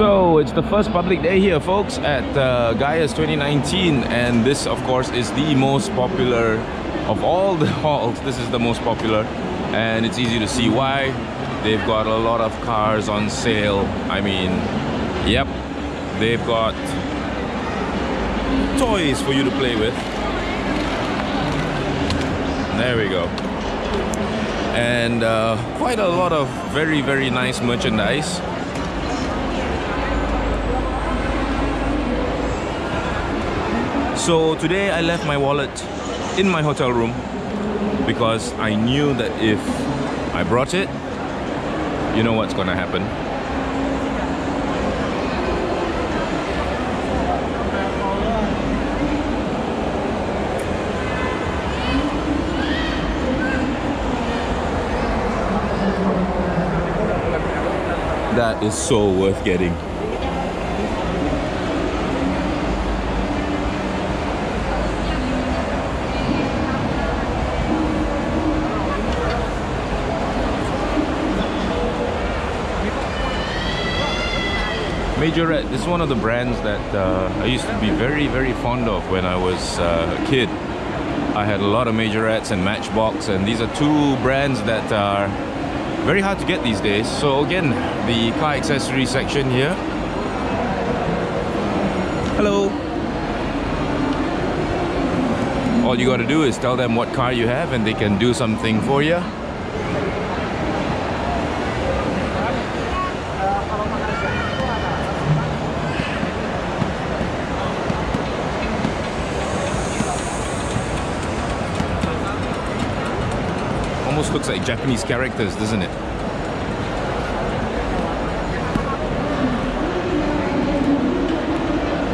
So it's the first public day here folks at uh, GIIAS 2019 and this of course is the most popular of all the halls. This is the most popular and it's easy to see why. They've got a lot of cars on sale. I mean, yep, they've got toys for you to play with. There we go. And uh, quite a lot of very, very nice merchandise. So today I left my wallet in my hotel room because I knew that if I brought it, you know what's gonna happen. That is so worth getting. Majorette, this is one of the brands that uh, I used to be very, very fond of when I was uh, a kid. I had a lot of Majorettes and Matchbox, and these are two brands that are very hard to get these days. So again, the car accessory section here. Hello. All you gotta do is tell them what car you have and they can do something for you. Almost looks like Japanese characters, doesn't it?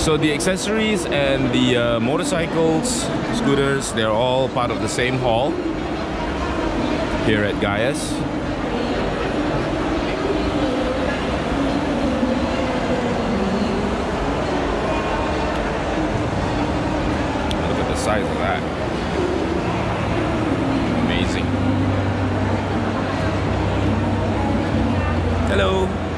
So the accessories and the uh, motorcycles, scooters, they're all part of the same hall here at GIIAS. Look at the size of that. Hello.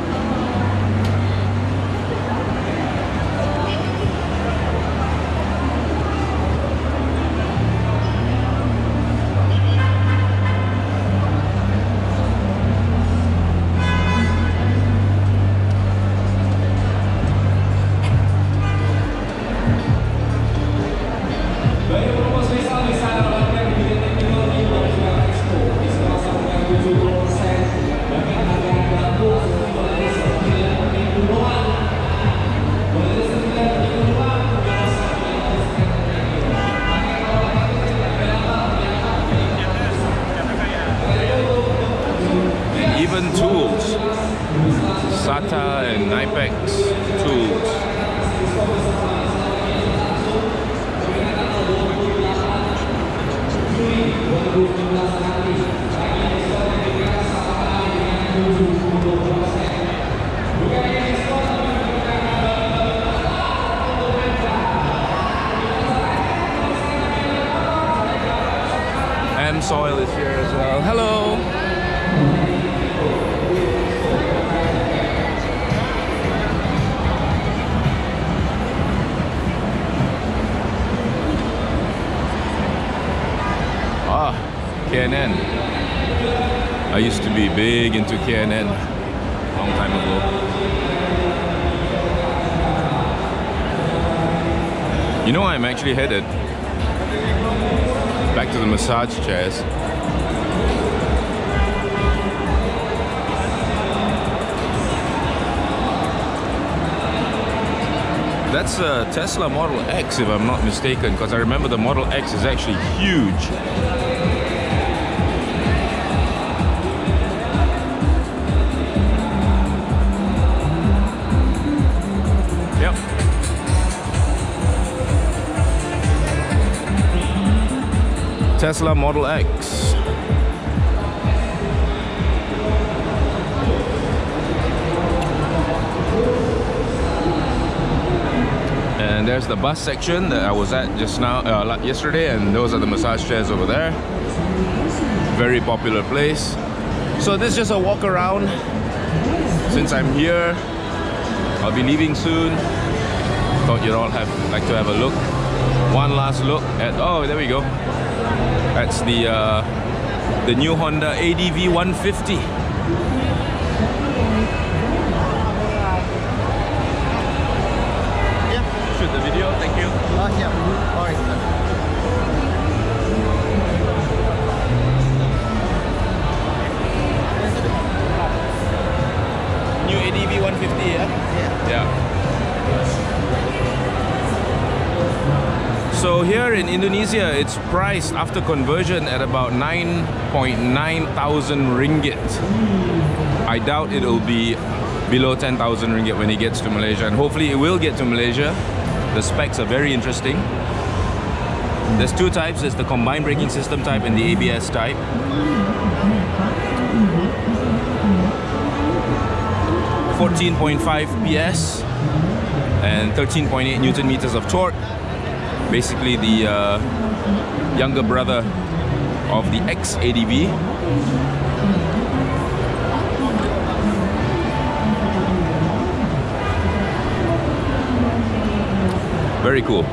Soil K&N. I used to be big into K&N a long time ago. You know I'm actually headed back to the massage chairs. That's a Tesla Model X if I'm not mistaken because I remember the Model X is actually huge. Tesla Model X. And there's the bus section that I was at just now, uh, yesterday, and those are the massage chairs over there. Very popular place. So this is just a walk around. Since I'm here, I'll be leaving soon. Thought you'd all have like to have a look. One last look at oh there we go. That's the uh, the new Honda ADV 150. Yeah. Shoot the video, thank you. Yeah. All right. New ADV 150, yeah? Yeah. Yeah. So here in Indonesia, it's priced after conversion at about 9.9 thousand ringgit. I doubt it'll be below 10,000 ringgit when it gets to Malaysia, and hopefully it will get to Malaysia. The specs are very interesting. There's two types. There's the combined braking system type and the ABS type. Fourteen point five PS and 13.8 newton meters of torque. Basically, the uh, younger brother of the X ADV. Very cool.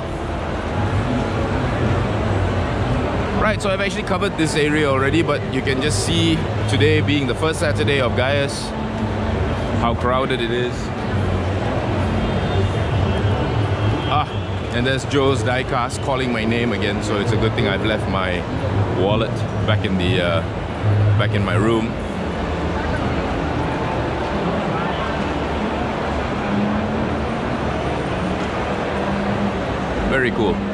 Right, so I've actually covered this area already, but you can just see today being the first Saturday of GIIAS, how crowded it is. And there's Joe's diecast calling my name again, so it's a good thing I've left my wallet back in the uh, back in my room. Very cool.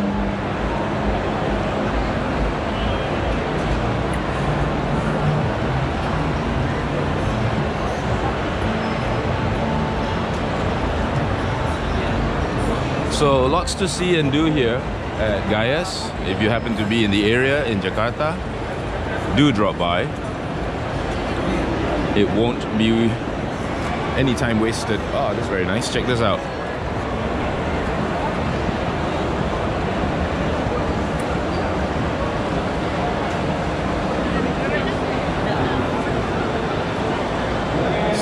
Lots to see and do here at GIIAS. If you happen to be in the area in Jakarta, do drop by. It won't be any time wasted. Oh, that's very nice. Check this out.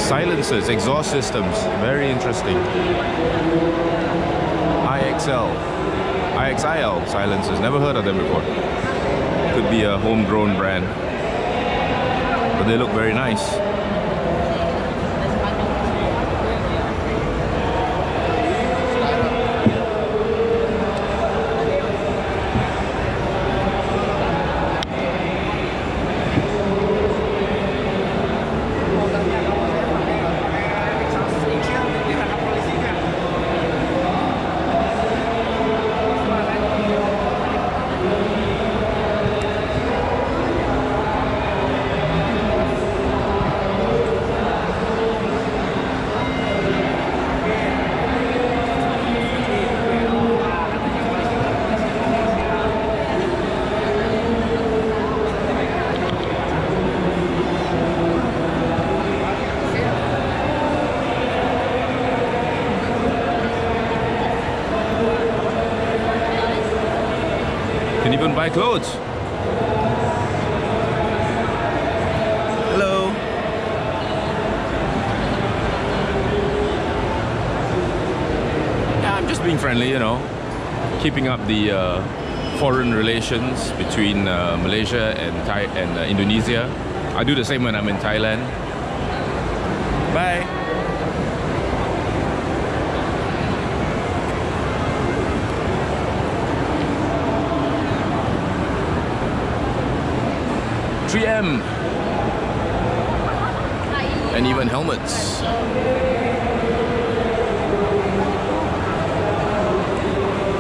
Silencers, exhaust systems, very interesting. IXL, IXIL silencers. Never heard of them before. Could be a homegrown brand, but they look very nice. Buy clothes. Hello. Yeah, I'm just being friendly, you know, keeping up the uh, foreign relations between uh, Malaysia and Thai and uh, Indonesia. I do the same when I'm in Thailand. Bye. Three M and even helmets.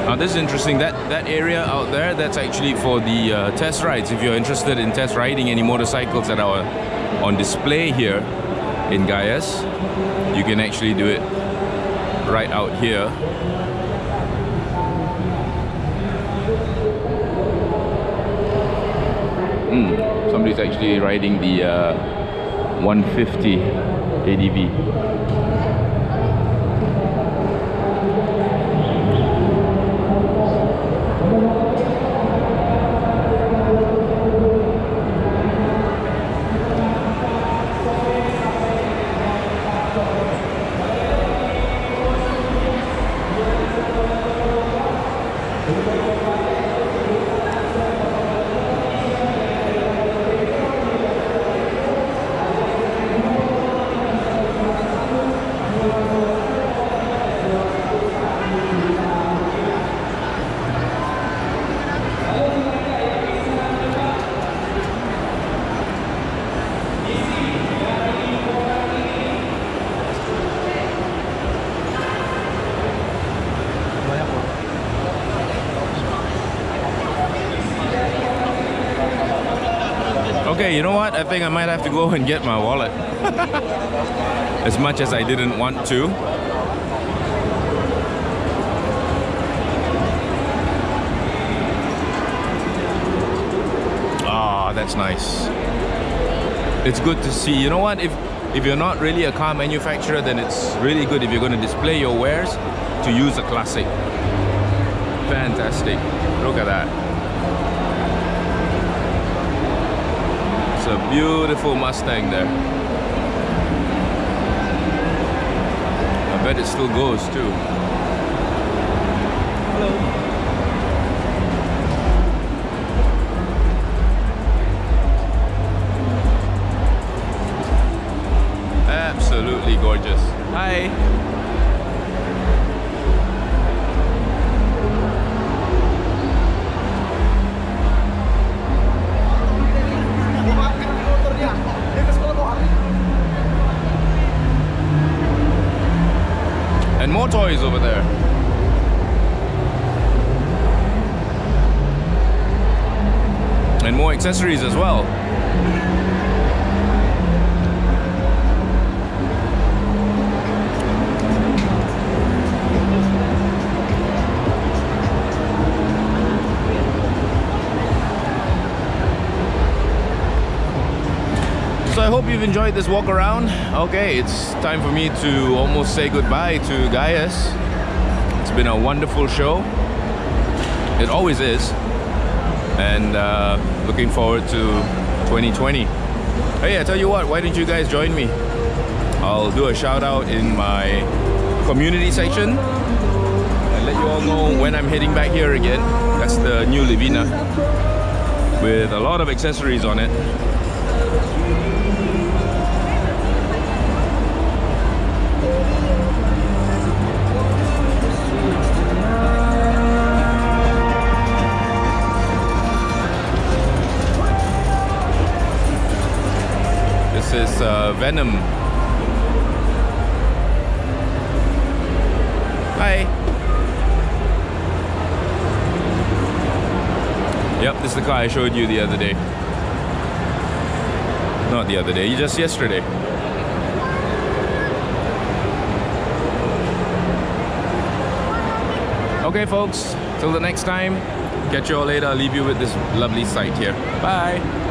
Now this is interesting. That that area out there, that's actually for the uh, test rides. If you're interested in test riding any motorcycles that are on display here in GIIAS, you can actually do it right out here. Mm, somebody's actually riding the uh, 150 ADV. Okay, you know what? I think I might have to go and get my wallet. as much as I didn't want to. Ah, oh, that's nice. It's good to see. You know what? If if you're not really a car manufacturer, then it's really good if you're going to display your wares to use a classic. Fantastic. Look at that. It's a beautiful Mustang there. I bet it still goes too. Hello. absolutely gorgeous. Hi. More accessories as well. So I hope you've enjoyed this walk around. Okay, it's time for me to almost say goodbye to GIIAS. It's been a wonderful show. It always is. And uh, looking forward to 2020. Hey, I tell you what, why don't you guys join me? I'll do a shout out in my community section and let you all know when I'm heading back here again. That's the new Livina with a lot of accessories on it. Venom. Hi. Yep, this is the car I showed you the other day. Not the other day, just yesterday. Okay, folks, till the next time, catch you all later. I'll leave you with this lovely sight here. Bye.